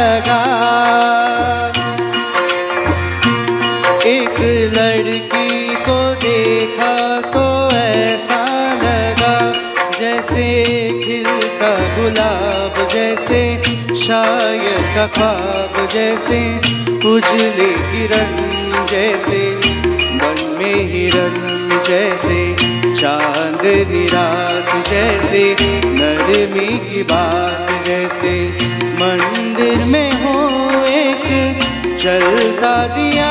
लगा। एक लड़की को देखा तो ऐसा लगा जैसे खिलता गुलाब, जैसे शायर कपाब जैसे उजली किरण जैसे मन में हिरण जैसे चाँद निरात जैसे नरमी की बात, जैसे मन में हो एक चलता दिया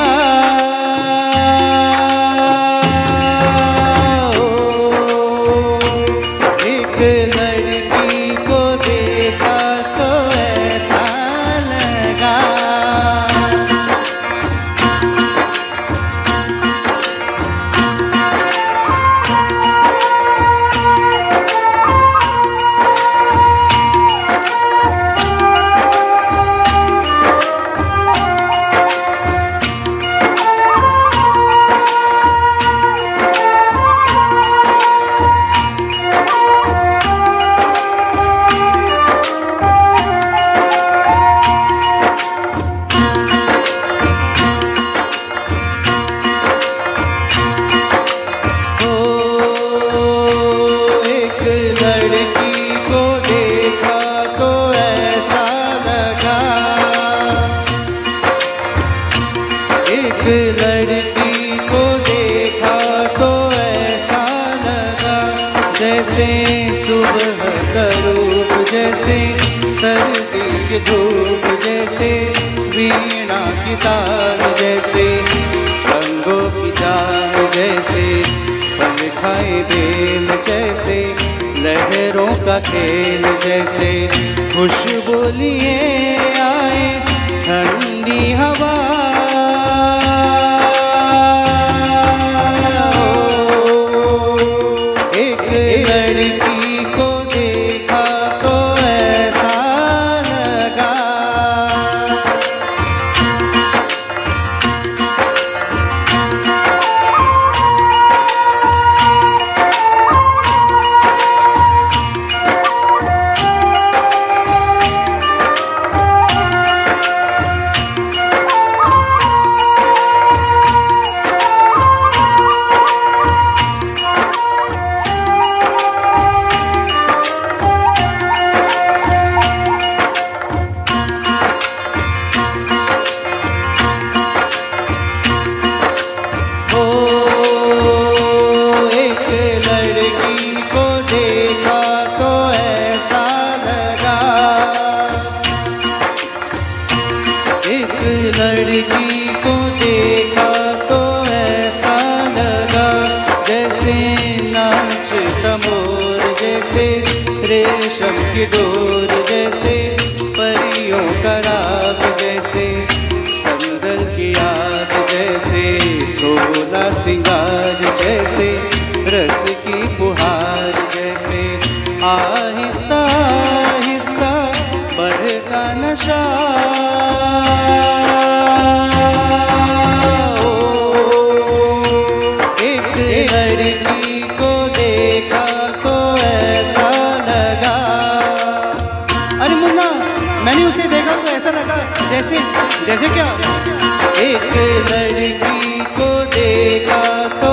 लड़की को देखा तो ऐसा लगा जैसे सुबह का रूप, जैसे सर्दी की धूप, जैसे वीणा की ताल जैसे रंगों की जान जैसे पल खाए बेल, जैसे लहरों का खेल, जैसे खुशबू लिए आए ठंडी हवा। रेशम की डोर जैसे परियों का राग जैसे संगल की आग जैसे सोला मैंने उसे देखा तो ऐसा लगा जैसे जैसे क्या? एक लड़की को देखा तो